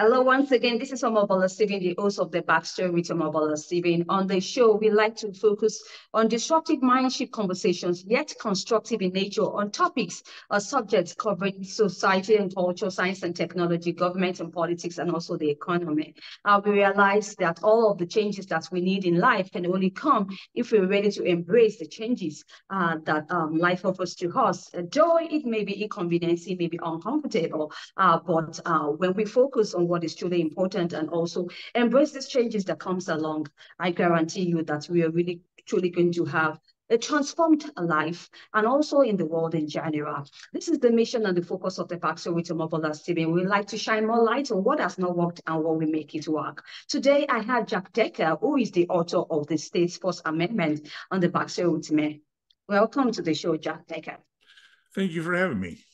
Hello, once again, this is Omobola Stephen, the host of the Backstory with Omobola Stephen. On the show, we like to focus on disruptive mindship conversations, yet constructive in nature, on topics or subjects covering society and culture, science and technology, government and politics, and also the economy. Uh, we realize that all of the changes that we need in life can only come if we're ready to embrace the changes uh, that um, life offers to us. Though it may be inconvenient, it may be uncomfortable, uh, but uh, when we focus on what is truly important and also embrace these changes that comes along, I guarantee you that we are really truly going to have a transformed life and also in the world in general. This is the mission and the focus of the Backstory with Omobola Stephen. We like to shine more light on what has not worked and what we make it work. Today, I have Jack Decker, who is the author of the State's First Amendment on the Backstory with me. Welcome to the show, Jack Decker. Thank you for having me.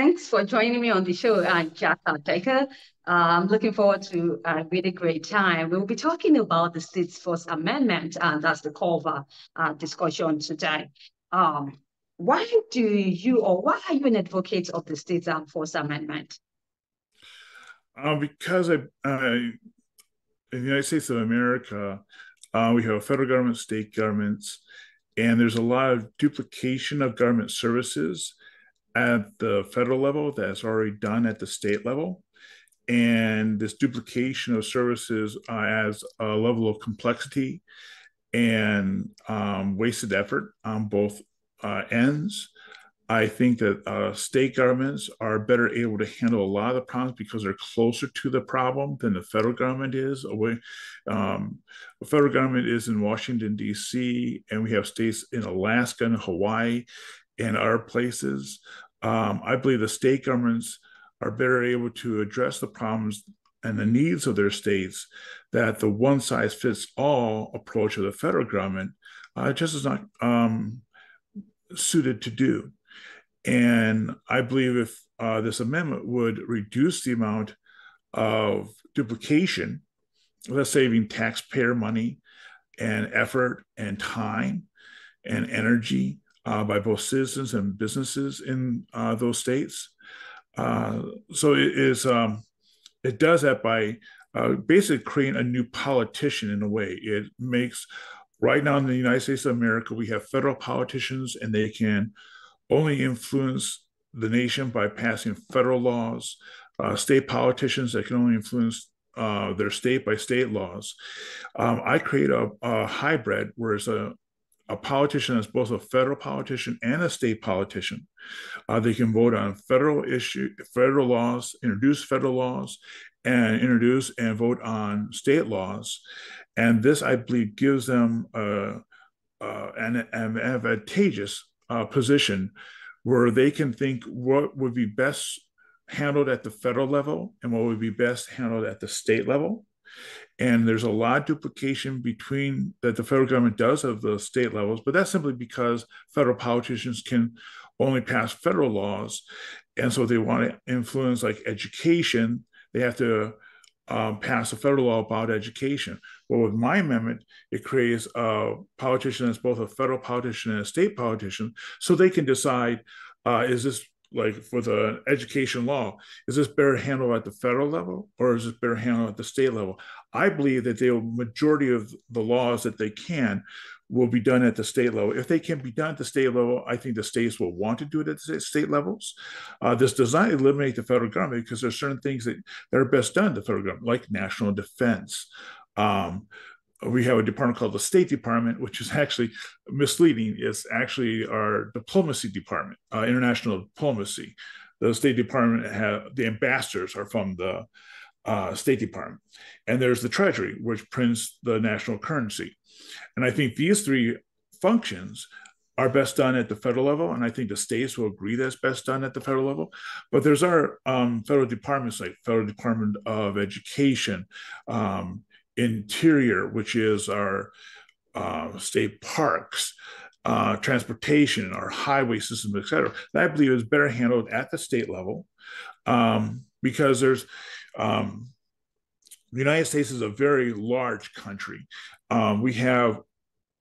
Thanks for joining me on the show, uh, Jack Decker. Uh, I'm looking forward to a really great time. We'll be talking about the State's First Amendment, and that's the cover uh, discussion today. Um, why do you, or why are you an advocate of the State's First Amendment? Uh, because I, in the United States of America, uh, we have a federal government, state governments, and there's a lot of duplication of government services at the federal level that's already done at the state level. And this duplication of services uh, adds a level of complexity and um, wasted effort on both uh, ends. I think that uh, state governments are better able to handle a lot of the problems because they're closer to the problem than the federal government is. Away, um, the federal government is in Washington D.C. and we have states in Alaska and Hawaii, in our places. Um, I believe the state governments are better able to address the problems and the needs of their states that the one size fits all approach of the federal government uh, just is not um, suited to do. And I believe if uh, this amendment would reduce the amount of duplication, thus saving taxpayer money and effort and time and energy uh, by both citizens and businesses in uh, those states. Uh, so it is um, it does that by uh, basically creating a new politician in a way. It makes right now in the United States of America we have federal politicians and they can only influence the nation by passing federal laws. Uh, state politicians that can only influence uh, their state by state laws. Um, I create a, a, hybrid where it's a, a politician is both a federal politician and a state politician. Uh, they can vote on federal issue, federal laws, introduce federal laws, and introduce and vote on state laws. And this, I believe, gives them uh, uh, an, an, advantageous uh, position where they can think what would be best handled at the federal level and what would be best handled at the state level and there's a lot of duplication between that the federal government does of the state levels, but that's simply because federal politicians can only pass federal laws. And so they want to influence like education, they have to um, pass a federal law about education. Well, with my amendment, it creates a politician that's both a federal politician and a state politician, so they can decide uh, is this like for the education law, is this better handled at the federal level or is this better handled at the state level? I believe that the majority of the laws that they can will be done at the state level. If they can be done at the state level, I think the states will want to do it at the state levels. Uh, this does not eliminate the federal government because there's certain things that, that are best done the federal government, like national defense, um, we have a department called the State Department, which is actually misleading. It's actually our diplomacy department, uh, international diplomacy. The State Department have the ambassadors are from the uh, State Department, and there's the Treasury, which prints the national currency. And I think these three functions are best done at the federal level, and I think the states will agree that's best done at the federal level. But there's our um, federal departments like Federal Department of Education, um, interior, which is our uh, state parks, uh, transportation, our highway system, et cetera, that I believe is better handled at the state level um, because there's um, the United States is a very large country. Um, we have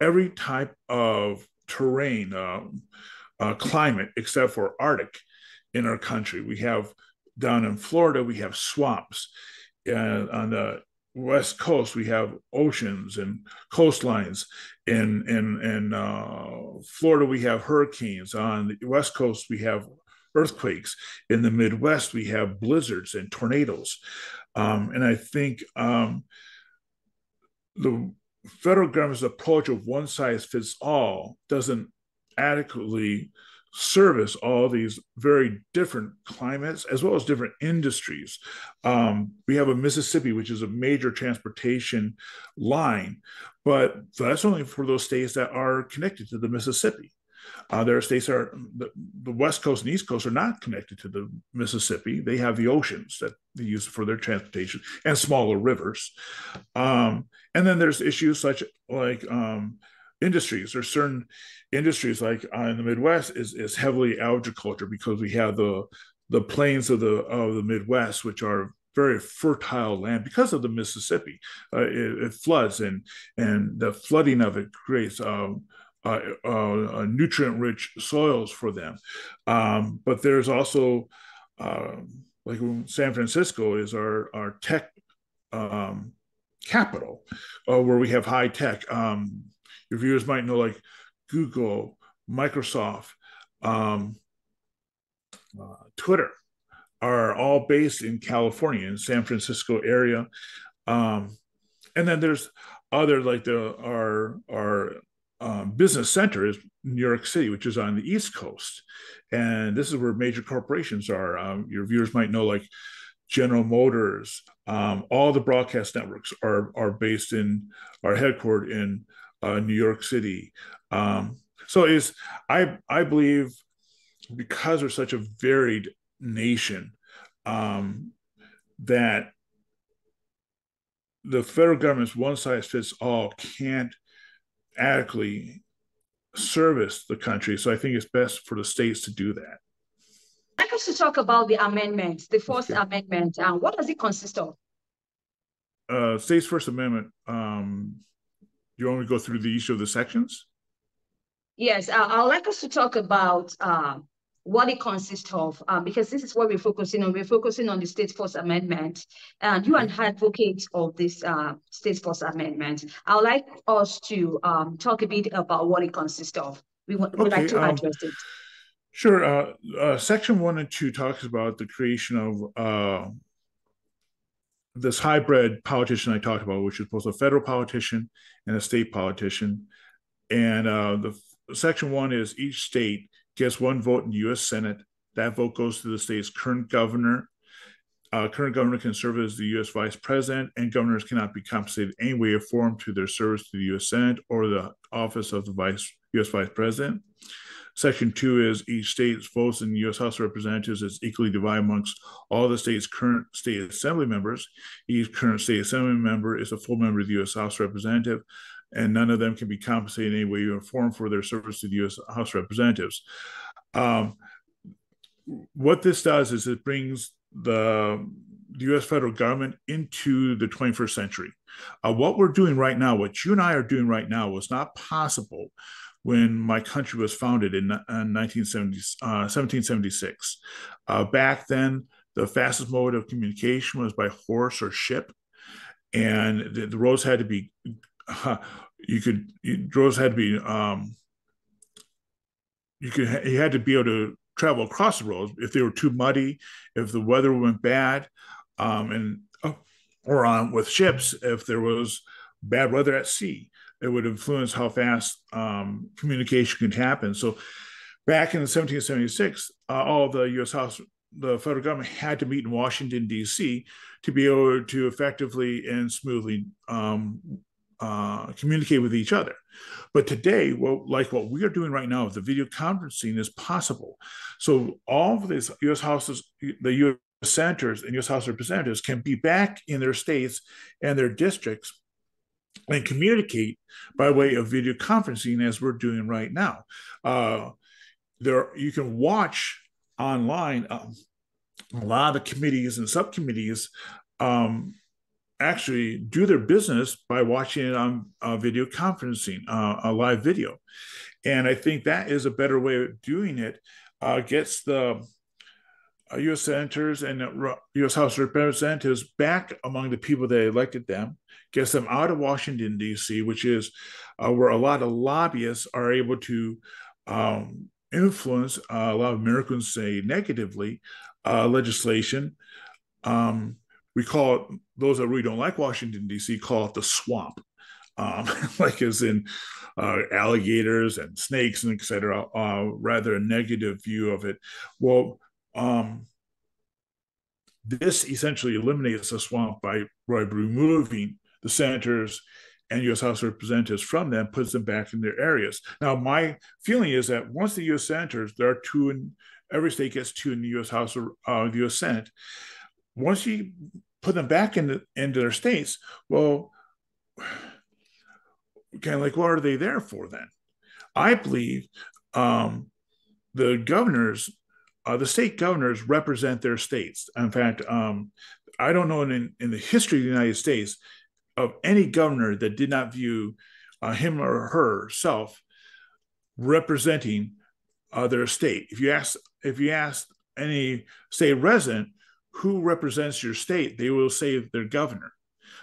every type of terrain, um, uh, climate, except for Arctic in our country. We have down in Florida, we have swamps. And on the west coast, we have oceans and coastlines. In in in uh, Florida, we have hurricanes. On the west coast, we have earthquakes. In the Midwest, we have blizzards and tornadoes. Um, and I think um, the federal government's approach of one size fits all doesn't adequately service all these very different climates as well as different industries. Um, we have a Mississippi, which is a major transportation line, but that's only for those states that are connected to the Mississippi. Uh, there are states that are the, the, West Coast and East Coast are not connected to the Mississippi. They have the oceans that they use for their transportation and smaller rivers. Um, and then there's issues such like um, industries. There's certain industries like uh, in the Midwest is is heavily agriculture because we have the the plains of the of the Midwest, which are very fertile land because of the Mississippi. Uh, it, it, floods and and the flooding of it creates um, uh, uh, nutrient-rich soils for them. Um, but there's also um, like San Francisco is our our tech um, capital, uh, where we have high tech. Um, your viewers might know like Google, Microsoft, um, uh, Twitter are all based in California, in San Francisco area. Um, and then there's other like the our our um, business center is New York City, which is on the East Coast, and this is where major corporations are. Um, your viewers might know like General Motors. Um, all the broadcast networks are are based in are headquartered in uh, New York City. Um, so is I I believe because we're such a varied nation um, that the federal government's one size fits all can't adequately service the country. So I think it's best for the states to do that. I'd like us to talk about the amendment, the First okay. Amendment. Um, what does it consist of? Uh, States First Amendment. Um, you want me to go through the issue of the sections? Yes, uh, I'd like us to talk about uh, what it consists of, um, because this is what we're focusing on. We're focusing on the State First Amendment, and you are an advocate of this uh, State First Amendment. I would like us to um, talk a bit about what it consists of. We would, okay, like to um, address it. Sure. Uh, uh, section one and two talks about the creation of uh, this hybrid politician I talked about, which is both a federal politician and a state politician. And uh, the section one is each state gets one vote in the U.S. Senate. That vote goes to the state's current governor. Uh, current governor can serve as the U.S. vice president, and governors cannot be compensated any way or form to their service to the U.S. Senate or the office of the vice U.S. vice president. Section two is each state's votes in the U.S. House of Representatives is equally divided amongst all the state's current state assembly members. Each current state assembly member is a full member of the U.S. House Representative and none of them can be compensated in any way or form for their service to the U.S. House Representatives. Um, what this does is it brings the, the U.S. federal government into the 21st century. Uh, what we're doing right now, what you and I are doing right now, was not possible when my country was founded in, in 1970, uh, 1776. Uh, back then, the fastest mode of communication was by horse or ship and the, the, roads had to be you could roads had to be um, you could you had to be able to travel across the roads if they were too muddy, if the weather went bad, um, and oh, or on with ships if there was bad weather at sea, it would influence how fast um, communication could happen. So back in 1776, uh, all the U.S. House, the federal government had to meet in Washington D.C. to be able to effectively and smoothly um, uh, communicate with each other. But today, well, like what we are doing right now, the video conferencing is possible. So all of these U.S. houses, the U.S. senators and U.S. House representatives can be back in their states and their districts and communicate by way of video conferencing as we're doing right now. Uh, there, you can watch online um, a lot of the committees and subcommittees um, actually do their business by watching it on uh, video conferencing, uh, a live video. And I think that is a better way of doing it. Uh, gets the U.S. Uh, senators and U.S. House of Representatives back among the people that elected them, gets them out of Washington, D.C., which is uh, where a lot of lobbyists are able to um, influence, uh, a lot of Americans say negatively, uh, legislation. Um, we call it, those that really don't like Washington, D.C., call it the swamp. Um, like as in uh, alligators and snakes and et cetera, uh, rather a negative view of it. Well, um, this essentially eliminates the swamp by, removing the senators and U.S. House representatives from them, puts them back in their areas. Now, my feeling is that once the U.S. senators, there are two in every state gets two in the U.S. House or uh, the U.S. Senate. Once you put them back into into their states, well, kind of like what are they there for then? I believe um, the governors uh, the state governors represent their states. In fact, um, I don't know in, in the history of the United States of any governor that did not view uh, him or herself representing uh, their state. If you ask, if you ask any state resident who represents your state, they will say their governor.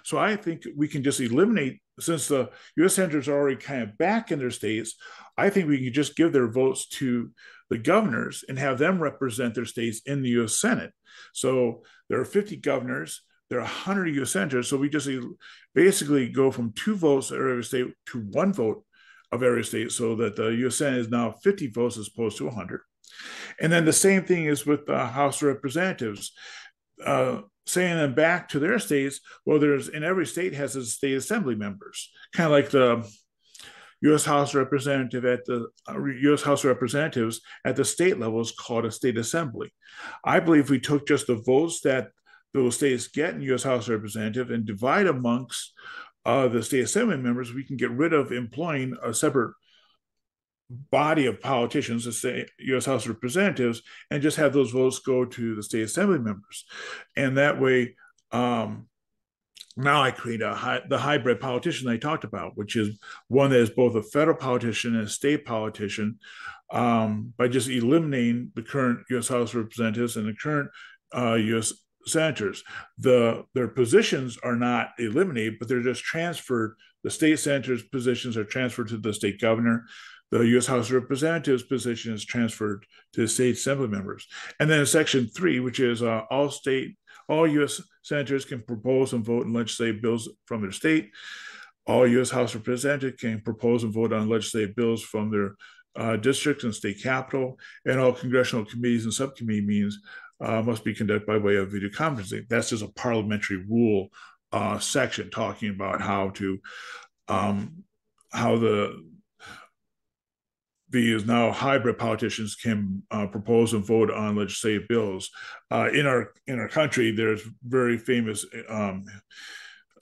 So I think we can just eliminate since the U.S. senators are already kind of back in their states. I think we can just give their votes to the governors and have them represent their states in the U.S. Senate. So there are 50 governors, there are 100 U.S. senators. So we just basically go from two votes of every state to one vote of every state, so that the U.S. Senate is now 50 votes as opposed to 100. And then the same thing is with the House of Representatives. Uh, saying them back to their states. Well, there's in every state has its state assembly members, kind of like the U.S. House representative at the U.S. House of Representatives at the state level is called a state assembly. I believe we took just the votes that those states get in U.S. House Representative and divide amongst uh, the state assembly members, we can get rid of employing a separate body of politicians, the state U.S. House Representatives, and just have those votes go to the state assembly members, and that way. Um, now I create a the hybrid politician I talked about, which is one that is both a federal politician and a state politician, um, by just eliminating the current U.S. House of Representatives and the current uh, U.S. senators. The their positions are not eliminated, but they're just transferred. The state senators' positions are transferred to the state governor. The U.S. House of Representatives position is transferred to state assembly members. And then in Section three, which is uh, all state all U.S. senators can propose and vote on legislative bills from their state. All U.S. House representatives can propose and vote on legislative bills from their uh, district and state capital, and all congressional committees and subcommittee meetings uh, must be conducted by way of video conferencing. That's just a parliamentary rule uh, section talking about how to um, how the these now hybrid politicians can uh, propose and vote on legislative bills. Uh, in our in our country, there's very famous um,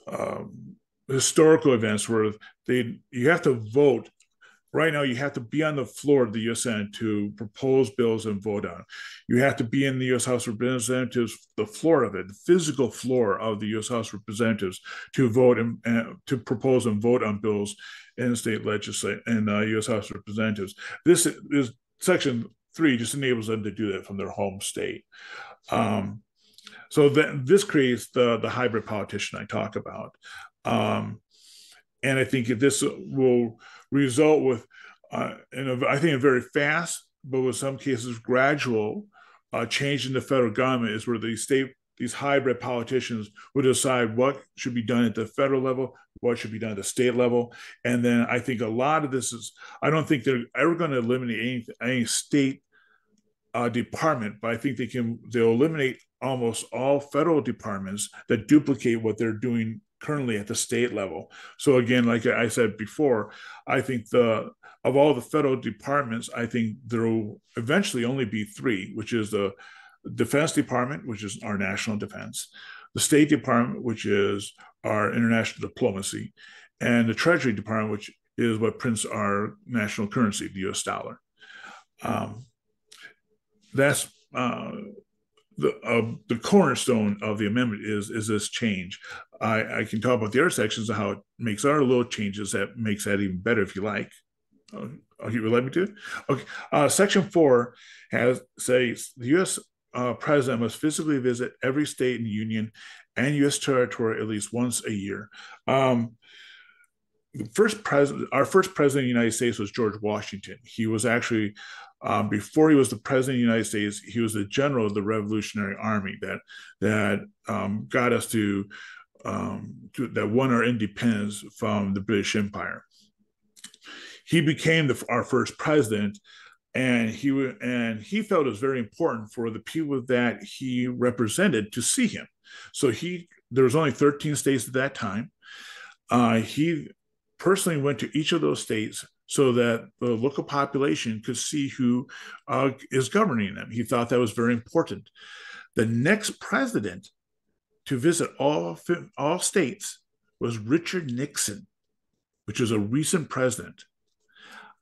um, historical events where they you have to vote. Right now, you have to be on the floor of the U.S. Senate to propose bills and vote on. You have to be in the U.S. House of Representatives, the floor of it, the physical floor of the U.S. House of Representatives, to vote and to propose and vote on bills in the state legislature and uh, U.S. House of Representatives. This is Section Three just enables them to do that from their home state. Um, so that this creates the the hybrid politician I talk about, um, and I think this will result with, uh, in a, I think a very fast, but with some cases gradual, uh, change in the federal government is where the state these hybrid politicians will decide what should be done at the federal level, what should be done at the state level. And then I think a lot of this is, I don't think they're ever going to eliminate any, any state uh, department, but I think they can, they'll eliminate almost all federal departments that duplicate what they're doing currently at the state level. So again, like I said before, I think the of all the federal departments, I think there will eventually only be three, which is the Defense Department, which is our national defense, the State Department, which is our international diplomacy, and the Treasury Department, which is what prints our national currency, the US dollar. Um, that's uh, the uh, the cornerstone of the amendment is is this change. I, I can talk about the other sections of how it makes other little changes that makes that even better if you like. Uh, you would like me to? Okay. Uh, section four has says the U.S uh, president must physically visit every state in the union and U.S. territory at least once a year. Um, first president, our first president of the United States was George Washington. He was actually, um, before he was the president of the United States, he was the general of the Revolutionary Army that that um, got us to, um, to, that won our independence from the British Empire. He became the, our first president, and he and he felt it was very important for the people that he represented to see him. So he there was only 13 states at that time. Uh, he personally went to each of those states so that the local population could see who uh, is governing them. He thought that was very important. The next president to visit all, all states was Richard Nixon, which was a recent president.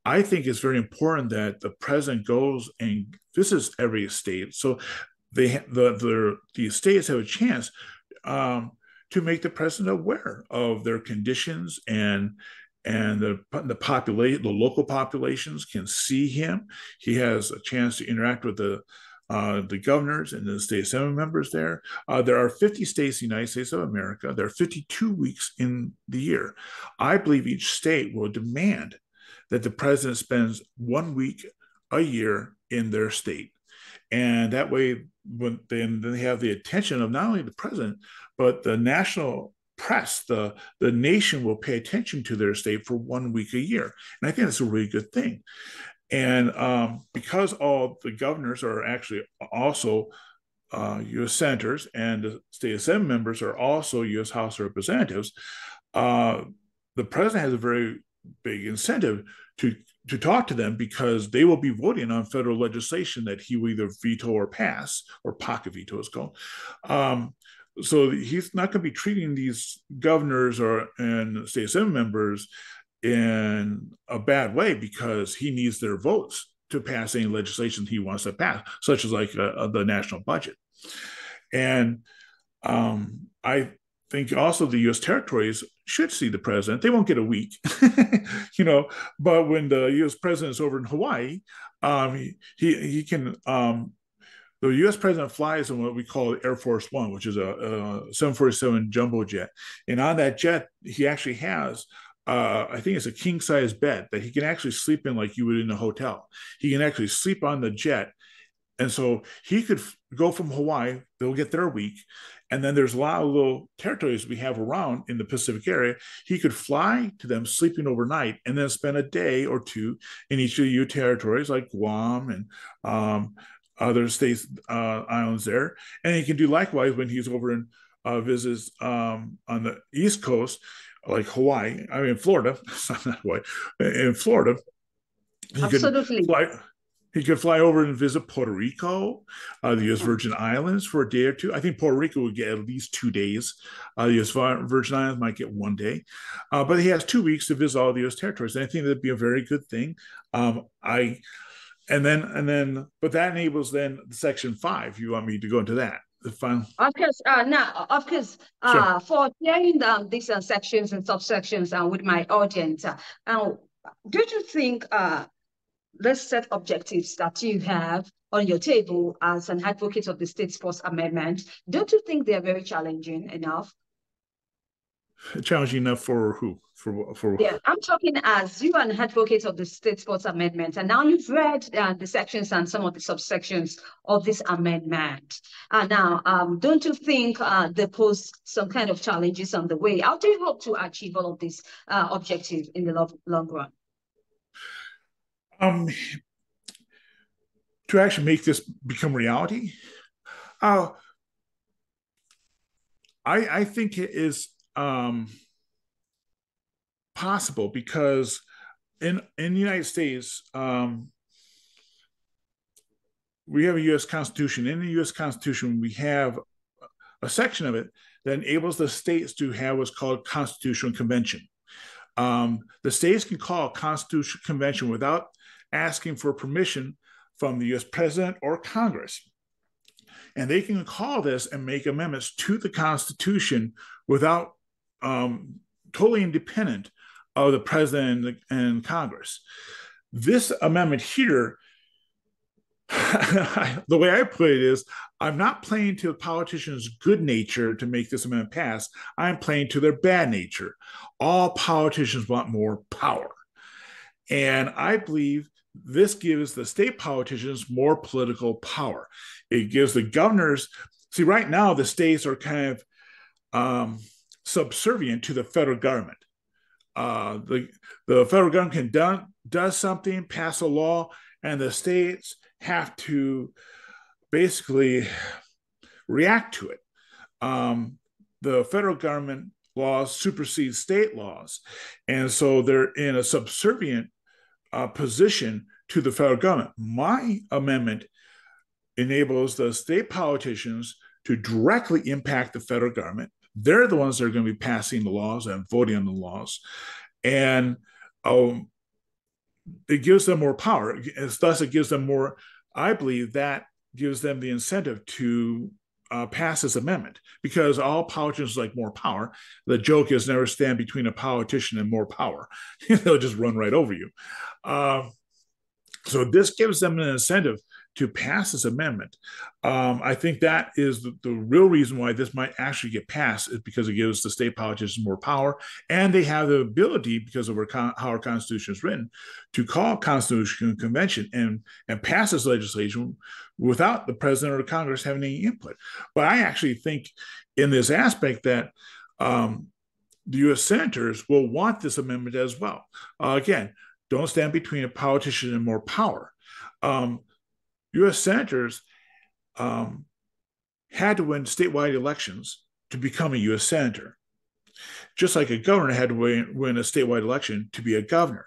I think it's very important that the president goes and visits every state so they the the, the states have a chance um, to make the president aware of their conditions and and the the populate the local populations can see him. He has a chance to interact with the uh, the governors and the state assembly members there. Uh, there are 50 states in the United States of America. There are 52 weeks in the year. I believe each state will demand that the president spends one week a year in their state. And that way, when then they have the attention of not only the president, but the national press, the, the nation will pay attention to their state for one week a year. And I think that's a really good thing. And um, because all the governors are actually also uh, U.S. senators and the state assembly members are also U.S. House Representatives, uh, the president has a very big incentive to to talk to them because they will be voting on federal legislation that he will either veto or pass, or pocket veto is called. Um, so he's not going to be treating these governors or and state assembly members in a bad way because he needs their votes to pass any legislation he wants to pass, such as like uh, uh the national budget. And um, I think also the U.S. territories should see the president. They won't get a week, you know, but when the U.S. president is over in Hawaii, um, he, he, he can um, the U.S. president flies in what we call Air Force One, which is a, a 747 jumbo jet, and on that jet he actually has. Uh, I think it's a king size bed that he can actually sleep in like you would in a hotel. He can actually sleep on the jet. And so he could f- go from Hawaii, they'll get their week. And then there's a lot of little territories we have around in the Pacific area. He could fly to them sleeping overnight and then spend a day or two in each of the U territories like Guam and um, other states uh, islands there, and he can do likewise when he's over in uh, visits um, on the East Coast, like Hawaii. I mean, Florida. Not way. In Florida, he Absolutely. could fly. He could fly over and visit Puerto Rico, uh, the U.S. Virgin Islands for a day or two. I think Puerto Rico would get at least two days. Uh, the U.S. Virgin Islands might get one day, uh, but he has two weeks to visit all the U.S. territories. And I think that'd be a very good thing. Um, I and then and then but that enables then the section five. You want me to go into that? The final? Of course uh now of course uh sure. for sharing um, these uh, sections and subsections uh, with my audience uh, uh, do you think uh let's set objectives that you have on your table as an advocate of the States First Amendment don't you think they are very challenging enough challenging enough for who? For for yeah i'm talking as you are an advocate of the States First Amendment and now you've read uh, the sections and some of the subsections of this amendment. And now um, don't you think uh, they pose some kind of challenges on the way? How do you hope to achieve all of these uh, objectives in the long, long run? Um to actually make this become reality uh I, I think it is um, possible because in in the United States, um, we have a U.S. Constitution. In the U.S. Constitution, we have a section of it that enables the states to have what's called constitutional convention. Um, the states can call a constitutional convention without asking for permission from the U.S. president or Congress. And they can call this and make amendments to the Constitution without um, totally independent of the president and, Congress. This amendment here the way I put it is, I'm not playing to the politicians' good nature to make this amendment pass. I'm playing to their bad nature. All politicians want more power. And I believe this gives the state politicians more political power. It gives the governors, see, right now, the states are kind of um, subservient to the federal government. Uh, the, the federal government can do, does something, pass a law, and the states have to basically react to it. Um, the federal government laws supersede state laws, and so they're in a subservient uh, position to the federal government. My amendment enables the state politicians to directly impact the federal government. They're the ones that are going to be passing the laws and voting on the laws. And um, it gives them more power. thus, it gives them more, I believe that gives them the incentive to uh, pass this amendment because all politicians like more power. The joke is never stand between a politician and more power. They'll just run right over you. Uh, so this gives them an incentive to pass this amendment. Um, I think that is the, the, real reason why this might actually get passed is because it gives the state politicians more power, and they have the ability, because of our con- how our Constitution is written, to call a constitutional convention and and pass this legislation without the president or the Congress having any input. But I actually think in this aspect that. Um, the U.S. senators will want this amendment as well. Uh, again, don't stand between a politician and more power. Um, U.S. senators um, had to win statewide elections to become a U.S. senator, just like a governor had to win, win a statewide election to be a governor.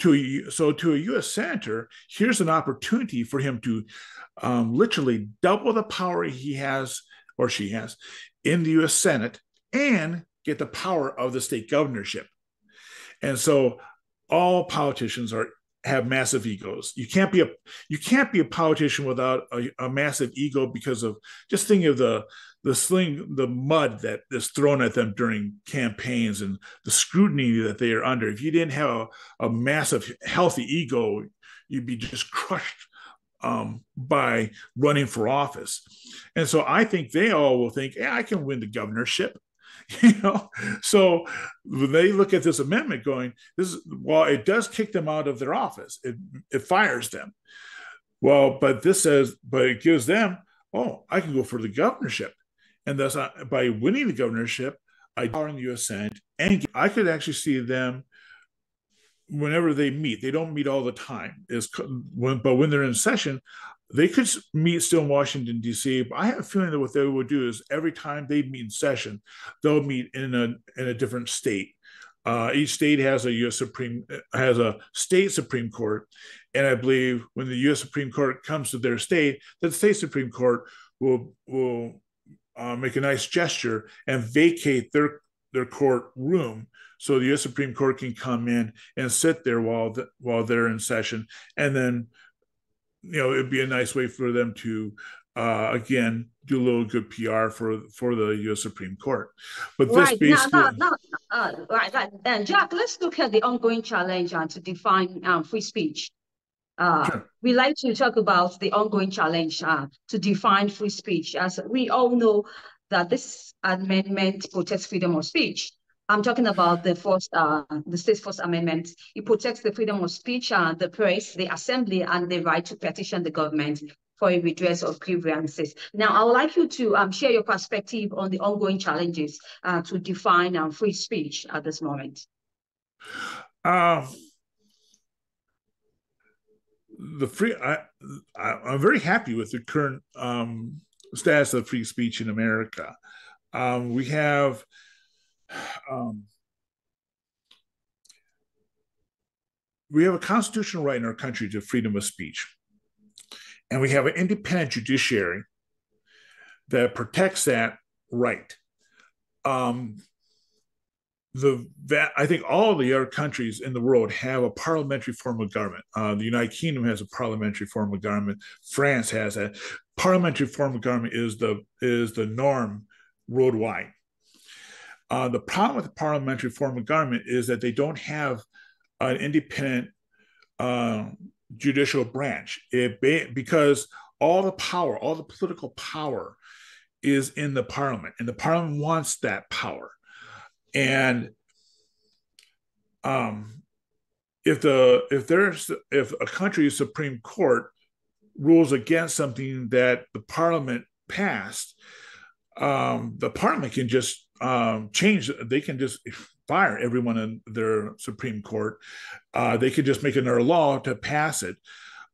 To a, so, to a U.S. senator, here's an opportunity for him to um, literally double the power he has or she has in the U.S. Senate and get the power of the state governorship. And so, all politicians are have massive egos. You can't be a you can't be a politician without a, a, massive ego because of just think of the the sling the mud that is thrown at them during campaigns and the scrutiny that they are under. If you didn't have a, a massive healthy ego, you'd be just crushed um, by running for office. And so I think they all will think, yeah, I can win the governorship. you know? So when they look at this amendment going this is well it does kick them out of their office. It, it fires them. Well but this says but it gives them oh i can go for the governorship. And thus I, by winning the governorship i are in the u.s senate and i could actually see them whenever they meet. They don't meet all the time. Is when but when they're in session they could meet still in Washington D.C. But I have a feeling that what they would do is every time they meet in session, they'll meet in a in a different state. Uh, each state has a U.S. Supreme has a state Supreme Court, and I believe when the U.S. Supreme Court comes to their state, the state Supreme Court will will uh, make a nice gesture and vacate their their court room so the U.S. Supreme Court can come in and sit there while the, while they're in session, and then you know, it'd be a nice way for them to uh, again do a little good PR for for the U.S. Supreme Court. But this right. basically, uh, right, right. And Jack, let's look at the ongoing challenge and to define um, free speech. Uh, sure. We like to talk about the ongoing challenge uh, to define free speech, as we all know that this amendment protects freedom of speech. I'm talking about the first, uh, the state's first amendment. It protects the freedom of speech, uh, the press, the assembly, and the right to petition the government for a redress of grievances. Now, I would like you to um, share your perspective on the ongoing challenges uh, to define um, free speech at this moment. Uh, the free, I, I, am very happy with the current um, status of free speech in America. Um, we have um, we have a constitutional right in our country to freedom of speech. And we have an independent judiciary that protects that right. Um, the that I think all the other countries in the world have a parliamentary form of government. Uh, the United Kingdom has a parliamentary form of government. France has a parliamentary form of government is the is the norm worldwide. Uh, the problem with the parliamentary form of government is that they don't have an independent uh, judicial branch. It because all the power, all the political power is in the parliament, and the parliament wants that power. And um, if the if there's if a country's Supreme Court rules against something that the parliament passed, um, the parliament can just um, change. They can just fire everyone in their Supreme Court. Uh, they could just make another law to pass it.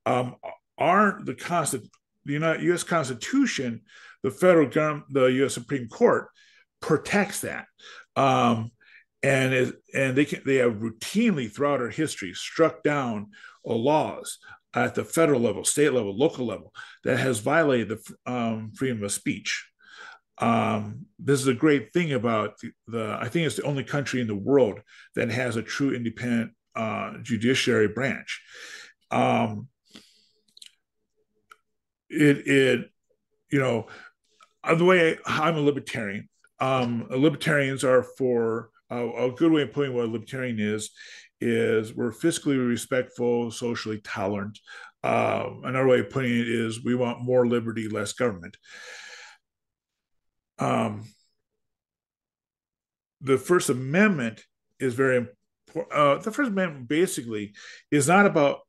Um, aren't the constant the United U.S. Constitution, the federal government, the U.S. Supreme Court protects that. Um, and it, and they can they have routinely throughout our history struck down laws at the federal level, state level, local level that has violated the um, freedom of speech. Um, this is a great thing about the, the, I think it's the only country in the world that has a true independent uh, judiciary branch. Um, it it you know uh, the way I, am a libertarian. Um, libertarians are for uh, a good way of putting what a libertarian is is we're fiscally respectful, socially tolerant. Uh, another way of putting it is we want more liberty, less government. Um, the First Amendment is very important. Uh, the First Amendment basically is not about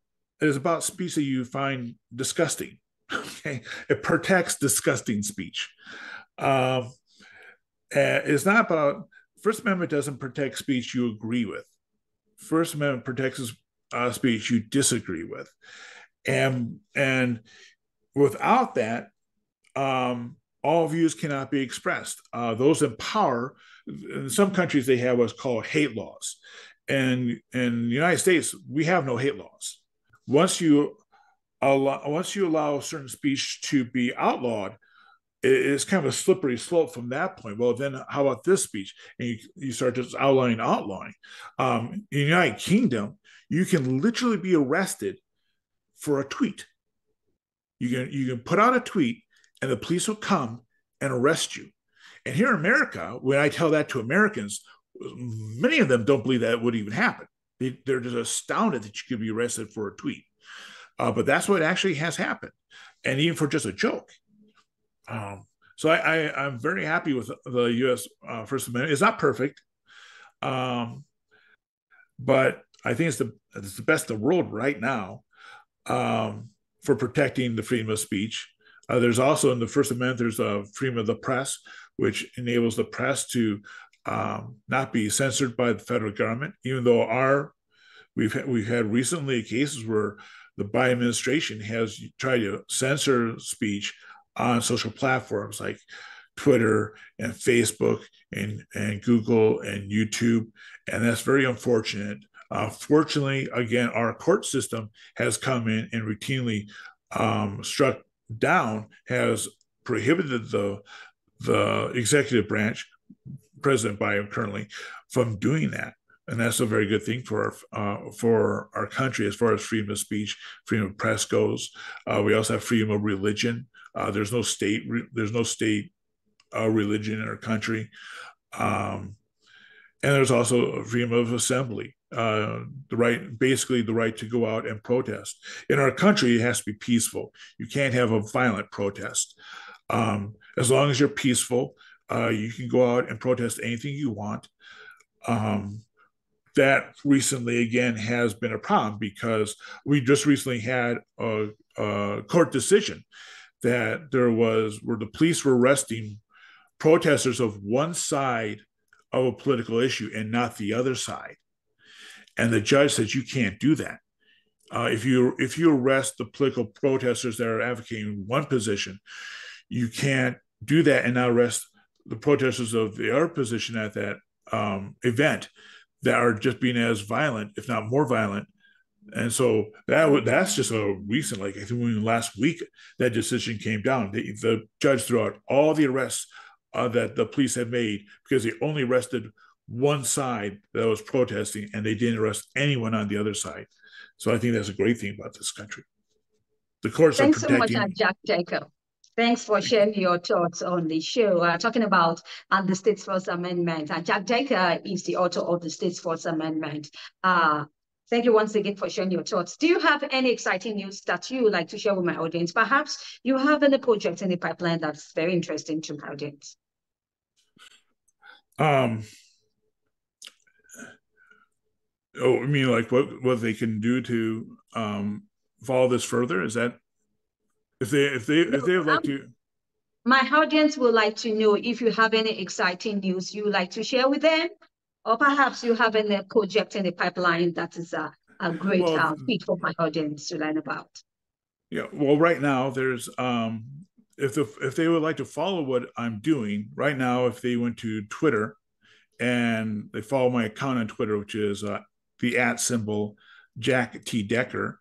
is about speech that you find disgusting. Okay, it protects disgusting speech. Um, it's not about First Amendment doesn't protect speech you agree with. First Amendment protects uh, speech you disagree with, and and without that, um, all views cannot be expressed. Uh, those in power, in some countries, they have what's called hate laws, and in the United States, we have no hate laws. Once you allow, once you allow certain speech to be outlawed, it's kind of a slippery slope from that point. Well, then how about this speech? And you, you start just outlining, outlawing. Um, in the United Kingdom, you can literally be arrested for a tweet. You can you can put out a tweet, and the police will come and arrest you. And here in America, when I tell that to Americans, many of them don't believe that would even happen. They, are just astounded that you could be arrested for a tweet. Uh, but that's what actually has happened, and even for just a joke. Um, so I, am very happy with the U.S. Uh, First Amendment. It's not perfect, um, but I think it's the it's the best in the world right now um, for protecting the freedom of speech. Uh, there's also in the First Amendment there's a freedom of the press, which enables the press to um, not be censored by the federal government. Even though our we've we've had recently cases where the Biden administration has tried to censor speech on social platforms like Twitter and Facebook and, and Google and YouTube. And that's very unfortunate. Uh, fortunately, again, our court system has come in and routinely um, struck down, has prohibited the the executive branch, President Biden currently, from doing that and that's a very good thing for our uh, for our country as far as freedom of speech, freedom of press goes. Uh, we also have freedom of religion. Uh, there's no state there's no state uh, religion in our country, um, and there's also freedom of assembly. Uh, the right, basically, the right to go out and protest. In our country, it has to be peaceful. You can't have a violent protest. Um, as long as you're peaceful, uh, you can go out and protest anything you want. Um, that recently again has been a problem because we just recently had a, a, court decision that there was where the police were arresting protesters of one side of a political issue and not the other side and the judge says you can't do that uh, if you if you arrest the political protesters that are advocating one position you can't do that and not arrest the protesters of the other position at that um, event that are just being as violent, if not more violent. And so that that's just a recent, like I think last week that decision came down. The, the judge threw out all the arrests uh, that the police had made because they only arrested one side that was protesting and they didn't arrest anyone on the other side. So I think that's a great thing about this country. The courts Thanks are protecting. so much, Jack Jacob. Thanks for sharing your thoughts on the show. Uh, talking about uh, the States First Amendment. Uh, Jack Decker is the author of the States First Amendment. Uh, Thank you once again for sharing your thoughts. Do you have any exciting news that you would like to share with my audience? Perhaps you have any project in the pipeline that's very interesting to my audience. Um, oh, I mean, like what what they can do to um, follow this further? Is that if they if they if they would like to? My audience would like to know if you have any exciting news you would like to share with them, or perhaps you have any project in the pipeline that is a, a great well, uh, fit for my audience to learn about. Yeah, well, right now there's um, if the, if they would like to follow what I'm doing right now, if they went to Twitter and they follow my account on Twitter, which is uh, the at symbol Jack T Decker,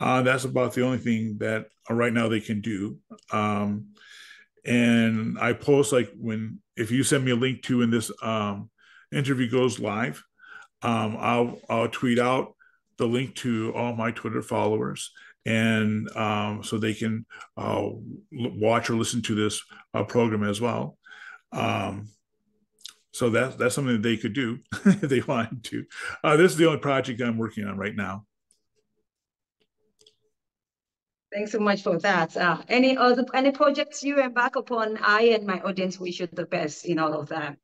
uh, that's about the only thing that uh, right now they can do. Um, and I post like when if you send me a link to when this um, interview goes live, um, I'll I'll tweet out the link to all my Twitter followers, and um, so they can uh, watch or listen to this uh, program as well. Um, so that's that's something that they could do if they wanted to. Uh, this is the only project I'm working on right now. Thanks so much for that. Uh, any other any projects you embark upon? I and my audience wish you the best in all of that.